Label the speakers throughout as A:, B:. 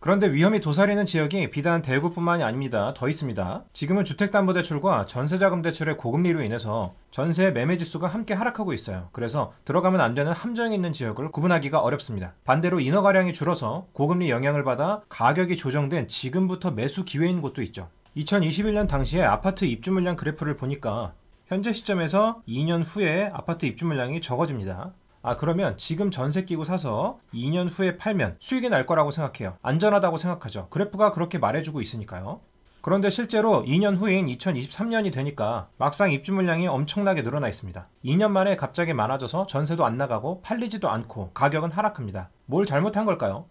A: 그런데 위험이 도사리는 지역이 비단 대구뿐만이 아닙니다. 더 있습니다. 지금은 주택담보대출과 전세자금대출의 고금리로 인해서 전세 매매 지수가 함께 하락하고 있어요. 그래서 들어가면 안 되는 함정이 있는 지역을 구분하기가 어렵습니다. 반대로 인허가량이 줄어서 고금리 영향을 받아 가격이 조정된 지금부터 매수 기회인 곳도 있죠. 2021년 당시에 아파트 입주 물량 그래프를 보니까 현재 시점에서 2년 후에 아파트 입주 물량이 적어집니다. 아 그러면 지금 전세 끼고 사서 2년 후에 팔면 수익이 날 거라고 생각해요. 안전하다고 생각하죠. 그래프가 그렇게 말해주고 있으니까요. 그런데 실제로 2년 후인 2023년이 되니까 막상 입주 물량이 엄청나게 늘어나 있습니다. 2년 만에 갑자기 많아져서 전세도 안 나가고 팔리지도 않고 가격은 하락합니다. 뭘 잘못한 걸까요?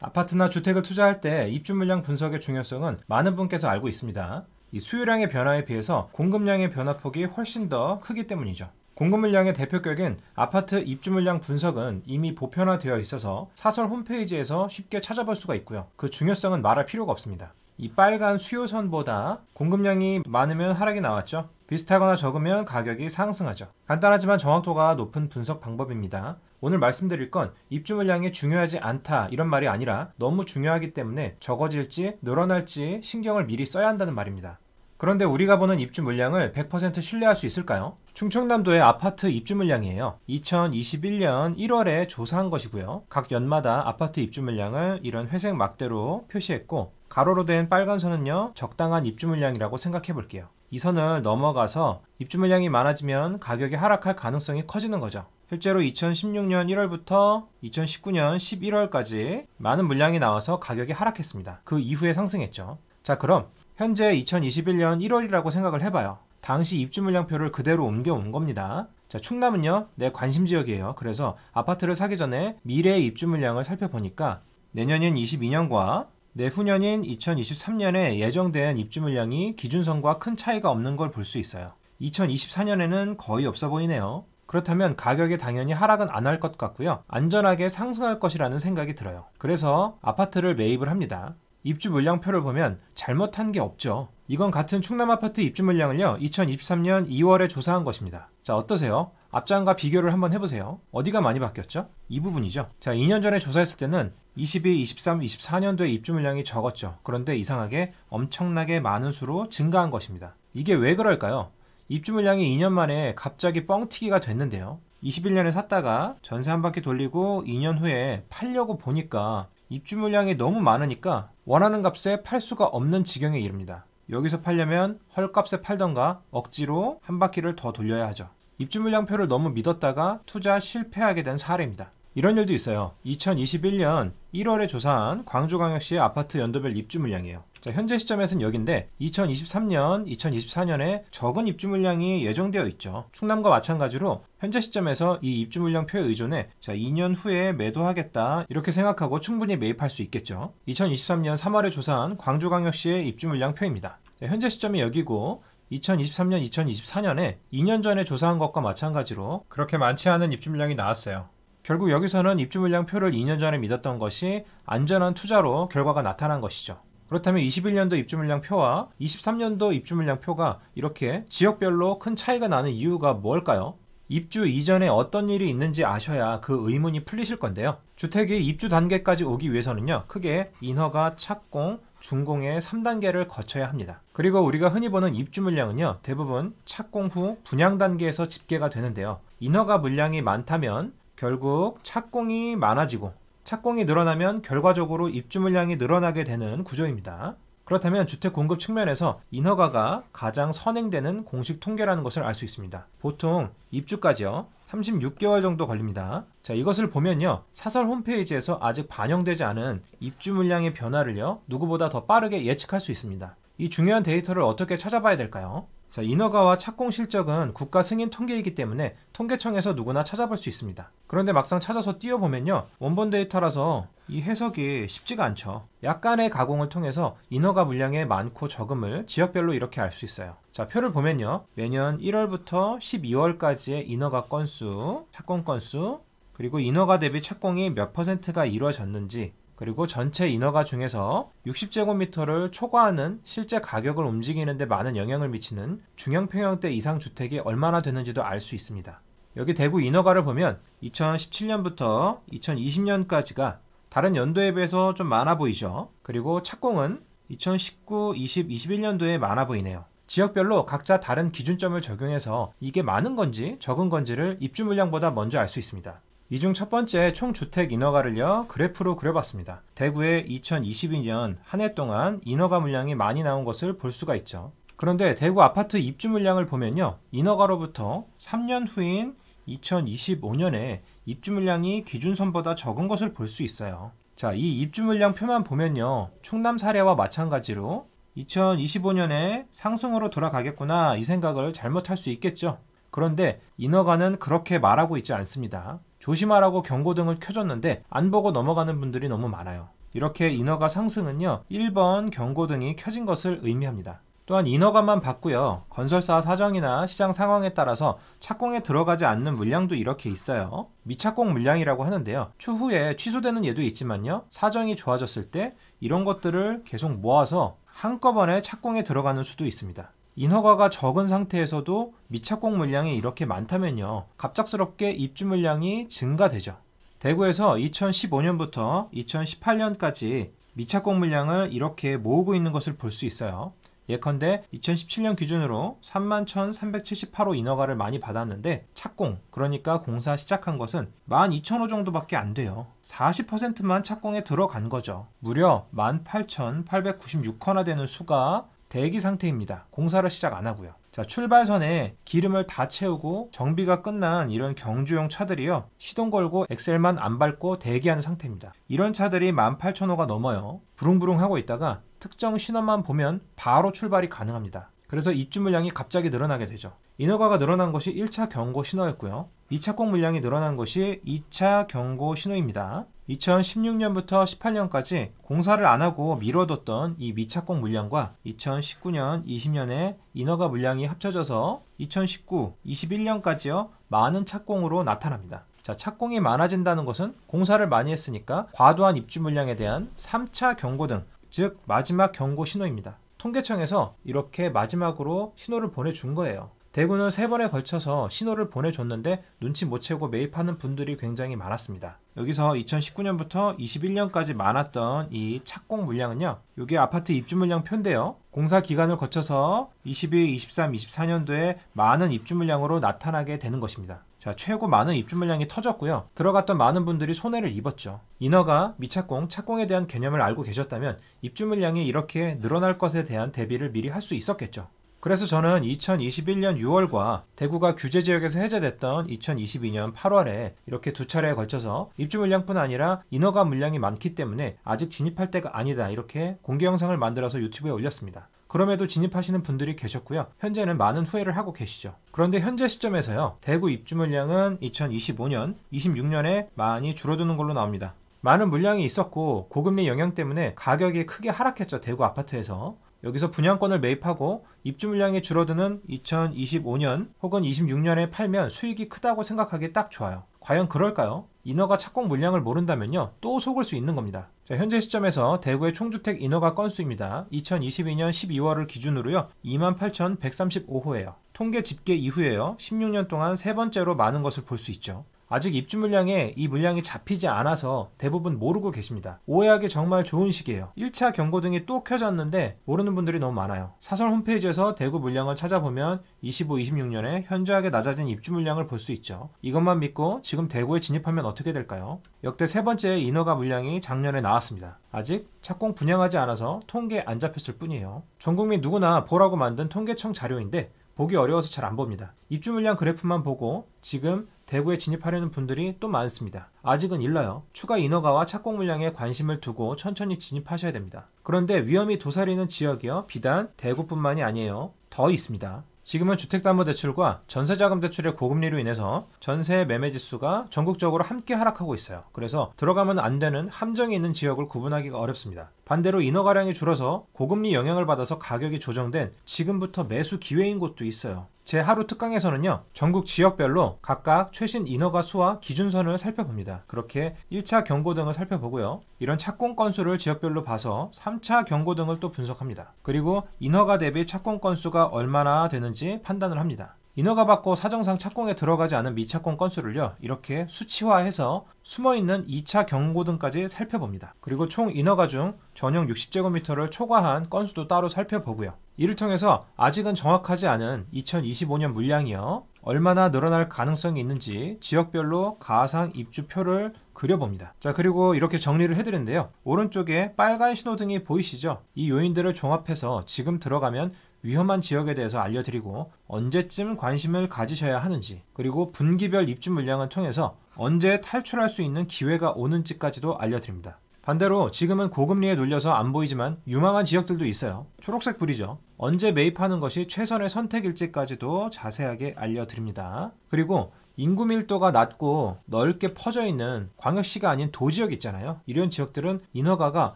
A: 아파트나 주택을 투자할 때 입주 물량 분석의 중요성은 많은 분께서 알고 있습니다. 이 수요량의 변화에 비해서 공급량의 변화폭이 훨씬 더 크기 때문이죠. 공급 물량의 대표 격인 아파트 입주 물량 분석은 이미 보편화되어 있어서 사설 홈페이지에서 쉽게 찾아볼 수가 있고요. 그 중요성은 말할 필요가 없습니다. 이 빨간 수요선보다 공급량이 많으면 하락이 나왔죠. 비슷하거나 적으면 가격이 상승하죠. 간단하지만 정확도가 높은 분석 방법입니다. 오늘 말씀드릴 건 입주 물량이 중요하지 않다 이런 말이 아니라 너무 중요하기 때문에 적어질지 늘어날지 신경을 미리 써야 한다는 말입니다. 그런데 우리가 보는 입주 물량을 100% 신뢰할 수 있을까요? 충청남도의 아파트 입주 물량이에요. 2021년 1월에 조사한 것이고요. 각 연마다 아파트 입주 물량을 이런 회색 막대로 표시했고 가로로 된 빨간 선은요 적당한 입주 물량이라고 생각해 볼게요. 이 선을 넘어가서 입주 물량이 많아지면 가격이 하락할 가능성이 커지는 거죠. 실제로 2016년 1월부터 2019년 11월까지 많은 물량이 나와서 가격이 하락했습니다. 그 이후에 상승했죠. 자, 그럼 현재 2021년 1월이라고 생각을 해봐요. 당시 입주 물량표를 그대로 옮겨온 겁니다. 자, 충남은요, 내 관심 지역이에요. 그래서 아파트를 사기 전에 미래의 입주 물량을 살펴보니까 내년인 22년과 내후년인 2023년에 예정된 입주 물량이 기준선과 큰 차이가 없는 걸 볼 수 있어요. 2024년에는 거의 없어 보이네요. 그렇다면 가격이 당연히 하락은 안 할 것 같고요. 안전하게 상승할 것이라는 생각이 들어요. 그래서 아파트를 매입을 합니다. 입주 물량표를 보면 잘못한 게 없죠. 이건 같은 충남 아파트 입주 물량을요, 2023년 2월에 조사한 것입니다. 자, 어떠세요? 앞장과 비교를 한번 해보세요. 어디가 많이 바뀌었죠? 이 부분이죠. 자, 2년 전에 조사했을 때는 22, 23, 24년도에 입주 물량이 적었죠. 그런데 이상하게 엄청나게 많은 수로 증가한 것입니다. 이게 왜 그럴까요? 입주 물량이 2년 만에 갑자기 뻥튀기가 됐는데요. 21년에 샀다가 전세 한 바퀴 돌리고 2년 후에 팔려고 보니까 입주 물량이 너무 많으니까 원하는 값에 팔 수가 없는 지경에 이릅니다. 여기서 팔려면 헐값에 팔던가 억지로 한 바퀴를 더 돌려야 하죠. 입주 물량표를 너무 믿었다가 투자 실패하게 된 사례입니다. 이런 일도 있어요. 2021년 1월에 조사한 광주광역시의 아파트 연도별 입주 물량이에요. 자, 현재 시점에서는 여긴데 2023년, 2024년에 적은 입주 물량이 예정되어 있죠. 충남과 마찬가지로 현재 시점에서 이 입주 물량 표에 의존해 자, 2년 후에 매도하겠다 이렇게 생각하고 충분히 매입할 수 있겠죠. 2023년 3월에 조사한 광주광역시의 입주 물량 표입니다. 자, 현재 시점이 여기고 2023년, 2024년에 2년 전에 조사한 것과 마찬가지로 그렇게 많지 않은 입주 물량이 나왔어요. 결국 여기서는 입주 물량 표를 2년 전에 믿었던 것이 안전한 투자로 결과가 나타난 것이죠. 그렇다면 21년도 입주 물량 표와 23년도 입주 물량 표가 이렇게 지역별로 큰 차이가 나는 이유가 뭘까요? 입주 이전에 어떤 일이 있는지 아셔야 그 의문이 풀리실 건데요. 주택이 입주 단계까지 오기 위해서는요, 크게 인허가, 착공, 준공의 3단계를 거쳐야 합니다. 그리고 우리가 흔히 보는 입주 물량은요, 대부분 착공 후 분양 단계에서 집계가 되는데요. 인허가 물량이 많다면 결국 착공이 많아지고 착공이 늘어나면 결과적으로 입주 물량이 늘어나게 되는 구조입니다. 그렇다면 주택 공급 측면에서 인허가가 가장 선행되는 공식 통계라는 것을 알 수 있습니다. 보통 입주까지요. 36개월 정도 걸립니다. 자, 이것을 보면요. 사설 홈페이지에서 아직 반영되지 않은 입주 물량의 변화를요. 누구보다 더 빠르게 예측할 수 있습니다. 이 중요한 데이터를 어떻게 찾아봐야 될까요? 자, 인허가와 착공 실적은 국가 승인 통계이기 때문에 통계청에서 누구나 찾아볼 수 있습니다. 그런데 막상 찾아서 띄워보면요. 원본 데이터라서 이 해석이 쉽지가 않죠. 약간의 가공을 통해서 인허가 물량의 많고 적음을 지역별로 이렇게 알 수 있어요. 자, 표를 보면요. 매년 1월부터 12월까지의 인허가 건수, 착공 건수, 그리고 인허가 대비 착공이 몇 퍼센트가 이루어졌는지 그리고 전체 인허가 중에서 60제곱미터를 초과하는 실제 가격을 움직이는 데 많은 영향을 미치는 중형 평형대 이상 주택이 얼마나 되는지도 알 수 있습니다. 여기 대구 인허가를 보면 2017년부터 2020년까지가 다른 연도에 비해서 좀 많아 보이죠. 그리고 착공은 2019, 20, 21년도에 많아 보이네요. 지역별로 각자 다른 기준점을 적용해서 이게 많은 건지 적은 건지를 입주 물량보다 먼저 알 수 있습니다. 이 중 첫 번째 총주택 인허가를요 그래프로 그려봤습니다. 대구의 2022년 한 해 동안 인허가 물량이 많이 나온 것을 볼 수가 있죠. 그런데 대구 아파트 입주 물량을 보면요 인허가로부터 3년 후인 2025년에 입주 물량이 기준선보다 적은 것을 볼 수 있어요. 자, 이 입주 물량 표만 보면요 충남 사례와 마찬가지로 2025년에 상승으로 돌아가겠구나 이 생각을 잘못할 수 있겠죠. 그런데 인허가는 그렇게 말하고 있지 않습니다. 조심하라고 경고등을 켜줬는데 안 보고 넘어가는 분들이 너무 많아요. 이렇게 인허가 상승은요 1번 경고등이 켜진 것을 의미합니다. 또한 인허가만 받고요. 건설사 사정이나 시장 상황에 따라서 착공에 들어가지 않는 물량도 이렇게 있어요. 미착공 물량이라고 하는데요. 추후에 취소되는 예도 있지만요. 사정이 좋아졌을 때 이런 것들을 계속 모아서 한꺼번에 착공에 들어가는 수도 있습니다. 인허가가 적은 상태에서도 미착공 물량이 이렇게 많다면요. 갑작스럽게 입주 물량이 증가되죠. 대구에서 2015년부터 2018년까지 미착공 물량을 이렇게 모으고 있는 것을 볼 수 있어요. 예컨대 2017년 기준으로 31,378호 인허가를 많이 받았는데 착공, 그러니까 공사 시작한 것은 12,000호 정도밖에 안 돼요. 40%만 착공에 들어간 거죠. 무려 18,896호나 되는 수가 대기 상태입니다. 공사를 시작 안 하고요. 자, 출발선에 기름을 다 채우고 정비가 끝난 이런 경주용 차들이요. 시동 걸고 엑셀만 안 밟고 대기하는 상태입니다. 이런 차들이 18,000호가 넘어요. 부릉부릉 하고 있다가 특정 신호만 보면 바로 출발이 가능합니다. 그래서 입주 물량이 갑자기 늘어나게 되죠. 인허가가 늘어난 것이 1차 경고 신호였고요. 2차 공 물량이 늘어난 것이 2차 경고 신호입니다. 2016년부터 18년까지 공사를 안 하고 미뤄뒀던 이 미착공 물량과 2019년, 20년에 인허가 물량이 합쳐져서 2019, 21년까지요 많은 착공으로 나타납니다. 자, 착공이 많아진다는 것은 공사를 많이 했으니까 과도한 입주 물량에 대한 3차 경고 등, 즉 마지막 경고 신호입니다. 통계청에서 이렇게 마지막으로 신호를 보내준 거예요. 대구는 세 번에 걸쳐서 신호를 보내줬는데 눈치 못 채고 매입하는 분들이 굉장히 많았습니다. 여기서 2019년부터 21년까지 많았던 이 착공 물량은요. 이게 아파트 입주 물량 표인데요. 공사 기간을 거쳐서 22, 23, 24년도에 많은 입주 물량으로 나타나게 되는 것입니다. 자, 최고 많은 입주 물량이 터졌고요. 들어갔던 많은 분들이 손해를 입었죠. 인허가, 미착공, 착공에 대한 개념을 알고 계셨다면 입주 물량이 이렇게 늘어날 것에 대한 대비를 미리 할 수 있었겠죠. 그래서 저는 2021년 6월과 대구가 규제 지역에서 해제됐던 2022년 8월에 이렇게 두 차례에 걸쳐서 입주 물량뿐 아니라 인허가 물량이 많기 때문에 아직 진입할 때가 아니다 이렇게 공개 영상을 만들어서 유튜브에 올렸습니다. 그럼에도 진입하시는 분들이 계셨고요. 현재는 많은 후회를 하고 계시죠. 그런데 현재 시점에서요. 대구 입주 물량은 2025년, 26년에 많이 줄어드는 걸로 나옵니다. 많은 물량이 있었고 고금리 영향 때문에 가격이 크게 하락했죠. 대구 아파트에서. 여기서 분양권을 매입하고 입주 물량이 줄어드는 2025년 혹은 26년에 팔면 수익이 크다고 생각하기 딱 좋아요. 과연 그럴까요? 인허가 착공 물량을 모른다면요. 또 속을 수 있는 겁니다. 자, 현재 시점에서 대구의 총주택 인허가 건수입니다. 2022년 12월을 기준으로요. 28,135호예요. 통계 집계 이후에요. 16년 동안 세 번째로 많은 것을 볼 수 있죠. 아직 입주 물량에 이 물량이 잡히지 않아서 대부분 모르고 계십니다. 오해하기 정말 좋은 시기예요. 1차 경고등이 또 켜졌는데 모르는 분들이 너무 많아요. 사설 홈페이지에서 대구 물량을 찾아보면 25, 26년에 현저하게 낮아진 입주 물량을 볼 수 있죠. 이것만 믿고 지금 대구에 진입하면 어떻게 될까요? 역대 세 번째 인허가 물량이 작년에 나왔습니다. 아직 착공 분양하지 않아서 통계 안 잡혔을 뿐이에요. 전 국민 누구나 보라고 만든 통계청 자료인데 보기 어려워서 잘 안 봅니다. 입주 물량 그래프만 보고 지금 대구에 진입하려는 분들이 또 많습니다. 아직은 일러요. 추가 인허가와 착공 물량에 관심을 두고 천천히 진입하셔야 됩니다. 그런데 위험이 도사리는 지역이요. 비단 대구뿐만이 아니에요. 더 있습니다. 지금은 주택담보대출과 전세자금 대출의 고금리로 인해서 전세 매매 지수가 전국적으로 함께 하락하고 있어요. 그래서 들어가면 안 되는 함정이 있는 지역을 구분하기가 어렵습니다. 반대로 인허가량이 줄어서 고금리 영향을 받아서 가격이 조정된 지금부터 매수 기회인 곳도 있어요. 제 하루 특강에서는요, 전국 지역별로 각각 최신 인허가 수와 기준선을 살펴봅니다. 그렇게 1차 경고 등을 살펴보고요. 이런 착공 건수를 지역별로 봐서 3차 경고 등을 또 분석합니다. 그리고 인허가 대비 착공 건수가 얼마나 되는지 판단을 합니다. 인허가 받고 사정상 착공에 들어가지 않은 미착공 건수를요, 이렇게 수치화해서 숨어있는 2차 경고 등까지 살펴봅니다. 그리고 총 인허가 중 전용 60제곱미터를 초과한 건수도 따로 살펴보고요. 이를 통해서 아직은 정확하지 않은 2025년 물량이요, 얼마나 늘어날 가능성이 있는지 지역별로 가상 입주표를 그려봅니다. 자, 그리고 이렇게 정리를 해드렸는데요. 오른쪽에 빨간 신호등이 보이시죠? 이 요인들을 종합해서 지금 들어가면 위험한 지역에 대해서 알려드리고 언제쯤 관심을 가지셔야 하는지 그리고 분기별 입주 물량을 통해서 언제 탈출할 수 있는 기회가 오는지까지도 알려드립니다. 반대로 지금은 고금리에 눌려서 안 보이지만 유망한 지역들도 있어요. 초록색 불이죠. 언제 매입하는 것이 최선의 선택일지까지도 자세하게 알려드립니다. 그리고 인구 밀도가 낮고 넓게 퍼져 있는 광역시가 아닌 도지역 있잖아요. 이런 지역들은 인허가가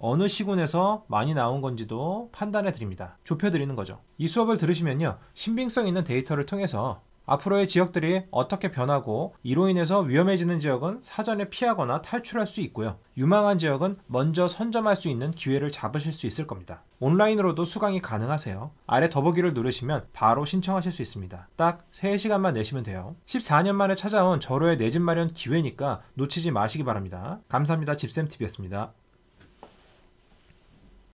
A: 어느 시군에서 많이 나온 건지도 판단해 드립니다. 좁혀 드리는 거죠. 이 수업을 들으시면요. 신빙성 있는 데이터를 통해서 앞으로의 지역들이 어떻게 변하고 이로 인해서 위험해지는 지역은 사전에 피하거나 탈출할 수 있고요. 유망한 지역은 먼저 선점할 수 있는 기회를 잡으실 수 있을 겁니다. 온라인으로도 수강이 가능하세요. 아래 더보기를 누르시면 바로 신청하실 수 있습니다. 딱 3시간만 내시면 돼요. 14년 만에 찾아온 절호의 내 집 마련 기회니까 놓치지 마시기 바랍니다. 감사합니다. 집쌤TV였습니다.